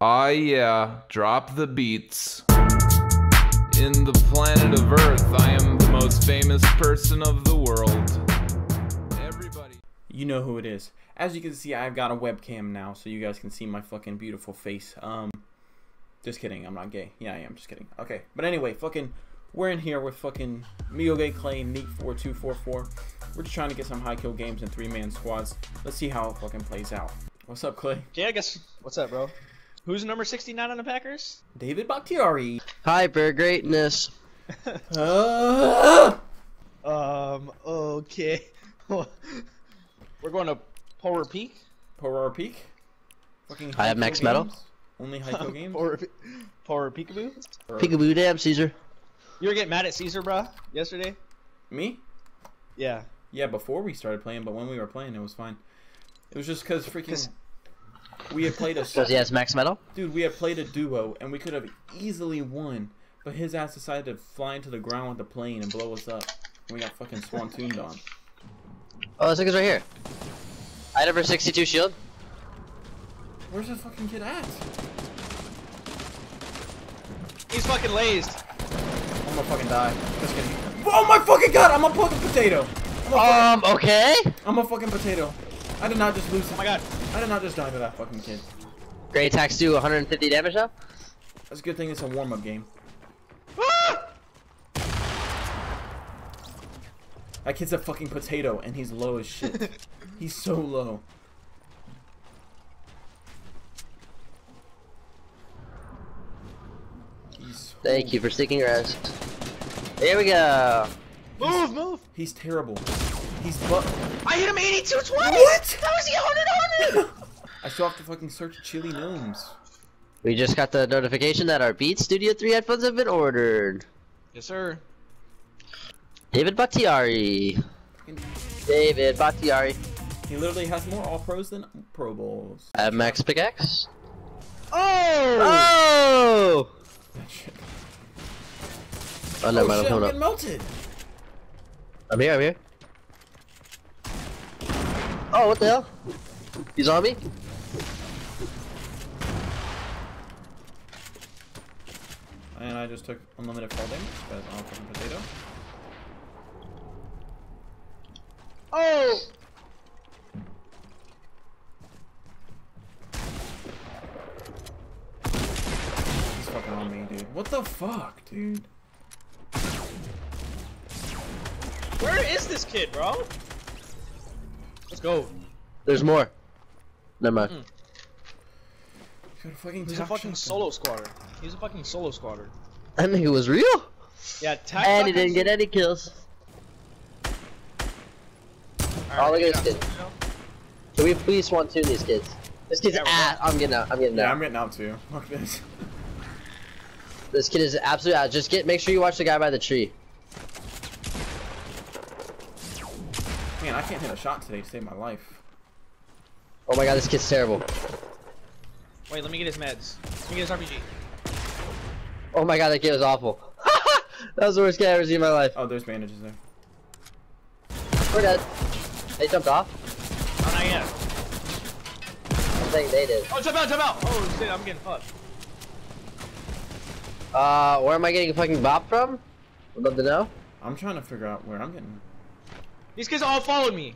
Ah, yeah, drop the beats. In the planet of Earth, I am the most famous person of the world. Everybody. You know who it is. As you can see, I've got a webcam now, so you guys can see my fucking beautiful face. Um, just kidding, I'm not gay. Yeah, I am, just kidding. Okay, but anyway, fucking, we're in here with fucking Mio Gay Clay, Neat4244. We're just trying to get some high kill games in three-man squads. Let's see how it fucking plays out. What's up, Clay? Yeah, I guess. What's up, bro? Who's number 69 on the Packers? David Bakhtiari. Hyper greatness. Uh, Um, okay. We're going to Polar Peak? Polar Peak. Fucking I have max kill metal. games? Only high kill games? Polar, Polar Peekaboo? Peekaboo damn Caesar. You were getting mad at Caesar, bro, yesterday? Me? Yeah. Yeah, before we started playing, but when we were playing, it was fine. It was just because freaking 'Cause- we had played a Because he has max metal. dude. We had played a duo, and we could have easily won, but his ass decided to fly into the ground with the plane and blow us up. And we got fucking swantooned on. Oh, this nigga's right here. Item for 62 shield. Where's this fucking kid at? He's fucking lazed. I'm gonna fucking die. Just kidding. Oh my fucking god! I'm a fucking potato. I'm a, fucking, Um, okay. I'm a fucking potato. I did not just lose. Oh my god. I did not just die to that fucking kid. Great attacks do 150 damage now. That's a good thing it's a warm-up game. Ah! That kid's a fucking potato, and he's low as shit. he's so low. He's Thank you for sticking your ass. Here we go. Move, move. He's terrible. He's but. I hit him 82 20. What? How is he 100 100? I still have to fucking search chilly gnomes. We just got the notification that our Beats Studio 3 headphones have been ordered. yes, sir. David Bakhtiari. Fucking- David Bakhtiari. He literally has more All Pros than Pro Bowls. I max pickaxe. Oh! Oh! oh that oh, shit. Oh, never oh mind. shit, I'm I'm coming getting up. melted. I'm here. I'm here. Oh, what the hell? He's on me. And I just took unlimited fall damage because I'm a fucking potato. Oh! He's fucking on me, dude. What the fuck, dude? Where is this kid, bro? Let's go. There's more. Never mind. Mm. Got a fucking He's a fucking shotgun. solo squatter. He's a fucking solo squatter. That nigga was real. Yeah, tack And he didn't get any kills. Alright, look at you this got kid. this, you know? Can we please swan tune these kids? This kid's Yeah, ass. I'm getting out. I'm getting out. Yeah. I'm getting out too. Fuck this. This kid is absolute out. Just get. Make sure you watch the guy by the tree. Man, I can't hit a shot today to save my life. Oh my god, this kid's terrible. Wait, let me get his meds. Let me get his RPG. Oh my god, that kid was awful. that was the worst kid I ever seen in my life. Oh, there's bandages there. We're dead. They jumped off. Oh, not yet. I'm saying they did. Oh, jump out, jump out! Oh, shit, I'm getting fucked. Uh, where am I getting a fucking bop from? Would love to know. I'm trying to figure out where I'm getting. These kids all followed me.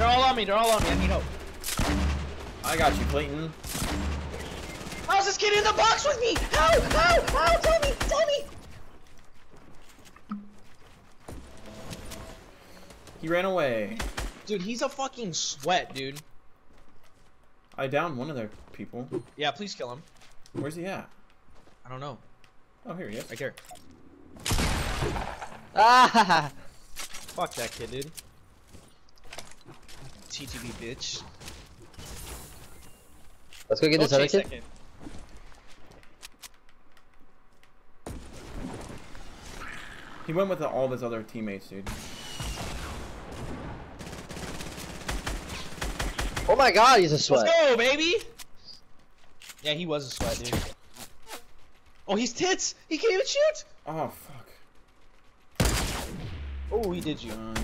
They're all on me, they're all on me, I need help. I got you, Clayton. How's this kid in the box with me? How? How? How? Tell me, tell me! He ran away. Dude, he's a fucking sweat, dude. I downed one of their people. Yeah, please kill him. Where's he at? I don't know. Oh, here he is. Right here. Ah! Fuck that kid, dude. TTV bitch. Let's go get this Don't other kid. that. He went with all of his other teammates, dude. Oh my god, he's a sweat. Let's go, baby! Yeah, he was a sweat, dude. Oh, he's tits! He can't even shoot! Oh, fuck. Oh, he did you. Um,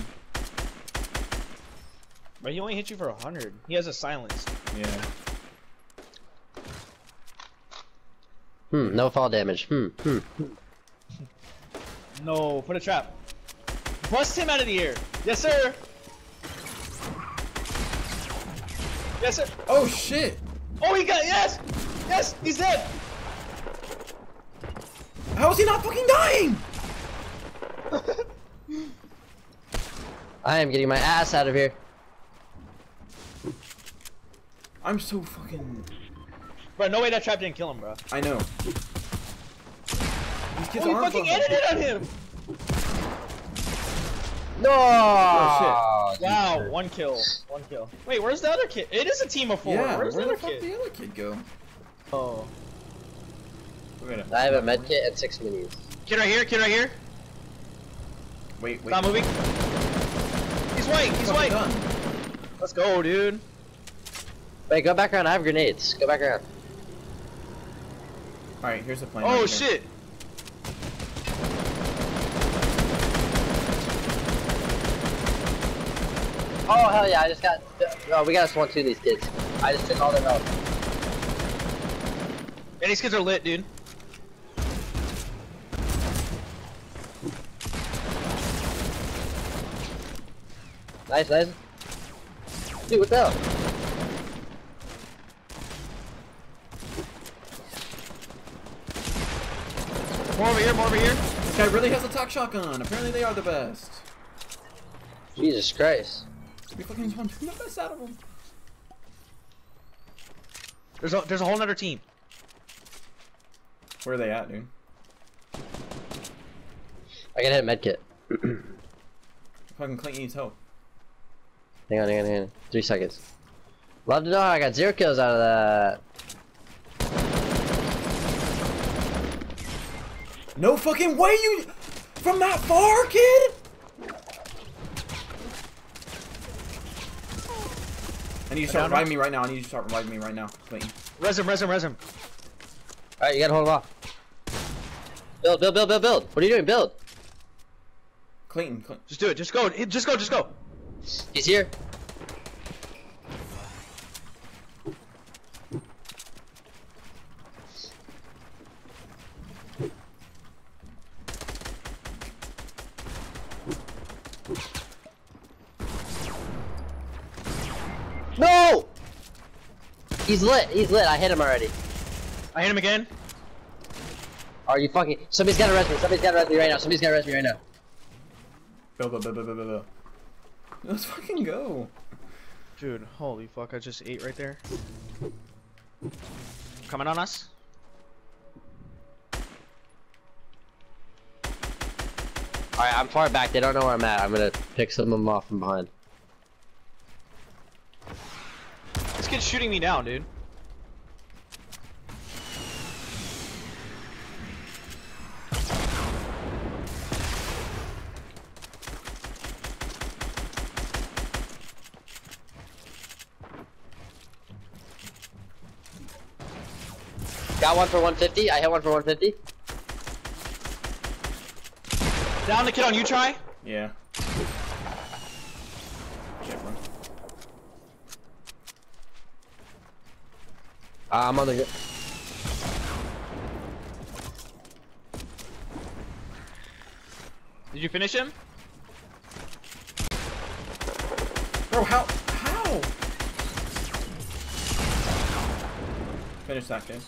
But he only hit you for a hundred. He has a silence. yeah. Hmm, no fall damage. Hmm, hmm. No, put a trap. Bust him out of the air. Yes, sir. Yes, sir. Oh shit! Oh, he got yes, yes, he's dead. How is he not fucking dying? I am getting my ass out of here. I'm so fucking. Bro, no way that trap didn't kill him, bro. I know. These kids Oh, aren't fucking fucking- ended on him. No! Oh, shit. Wow, one kill, one kill. Wait, where's the other kid? It is a team of four. Yeah, where's where the the other fuck kid? did the other kid go? Oh. We're. I have a med kit and six minis. Kid right here, kid right here. Wait, wait. Stop moving. He's white, he's Fucking white. done. Let's go, dude. Wait, go back around. I have grenades. Go back around. All right, here's the plan. Oh right shit. Oh, hell yeah. I just got. Oh, we got us one, two of these kids. I just took all their health. Yeah, these kids are lit, dude. Nice, nice. Dude, what the hell? More over here, more over here. This guy really has a tac shotgun. Apparently, they are the best. Jesus Christ. We fucking just want the best out of them. There's a there's a whole nother team. Where are they at, dude? I gotta hit med kit. Fucking Clayton needs help. Hang on, hang on, hang on. Three seconds. Love to know how I got zero kills out of that. No fucking way you from that far, kid. I need you to start down reviving me right now. I need you to start reviving me right now, Clayton. Res him, res him, res him. Alright, you gotta hold him off. Build, build, build, build, build. What are you doing? Build. Clayton, Clayton. Just do it. Just go. Just go. Just go. He's here. No! He's lit. He's lit. I hit him already. I hit him again. Are you fucking? Somebody's gotta res me. Somebody's gotta res me right now. Somebody's gotta res me right now. Go, go, go, go, go, go, go. Let's fucking go. Dude, holy fuck! I just ate right there. Coming on us. Alright, I'm far back. They don't know where I'm at. I'm gonna pick some of them off from behind. This kid's shooting me down, dude. Got one for 150. I hit one for 150. Down the kid on you, try. Yeah. Shit, bro. Uh, I'm on the. Did you finish him? Bro, how? How? Finish that, kid.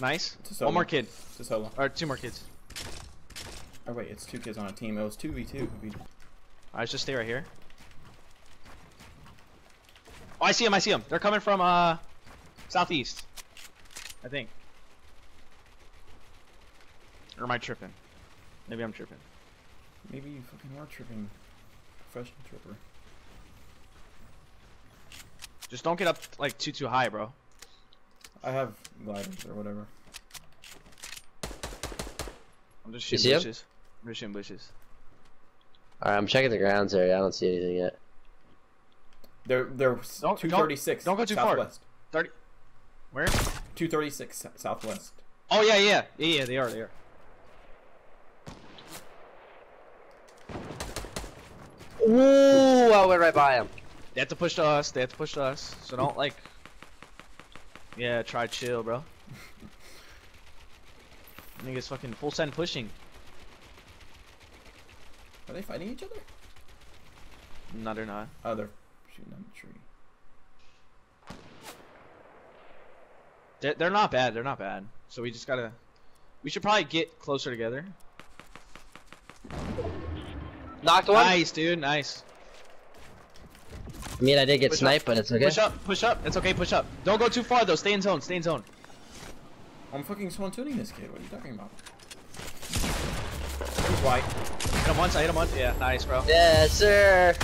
Nice. It's a solo. One more kid. It's a solo. Or two more kids. Oh wait, it's two kids on a team. It was two v two. We- Alright, just stay right here. Oh, I see him. I see him. They're coming from uh Southeast. I think. Or am I tripping? Maybe I'm tripping. Maybe you fucking are tripping. Professional tripper. Just don't get up like too too high, bro. I have gliders or whatever. I'm just shooting bushes. I'm just shooting bushes. Alright, I'm checking the grounds area. I don't see anything yet. They're they're don't, 236. Don't, don't go too southwest. far. 30 where? Two thirty six southwest. Oh yeah, yeah, yeah, yeah. They are. They are. Ooh, I went right by him. They have to push to us. They have to push to us. So don't like. Yeah, try chill, bro. i Niggas fucking full send pushing. Are they fighting each other? No, they're not. Oh, they're shooting on the tree. They're, they're not bad. They're not bad. So we just gotta. We should probably get closer together. Knocked one. Nice, dude. Nice. I mean, I did get Push up. sniped, but it's okay. Push up. Push up. It's okay. Push up. Don't go too far though. Stay in zone. Stay in zone. I'm fucking spawn tuning this kid. What are you talking about? He's white. Hit him once. I hit him once. Yeah. Nice, bro. Yes, sir.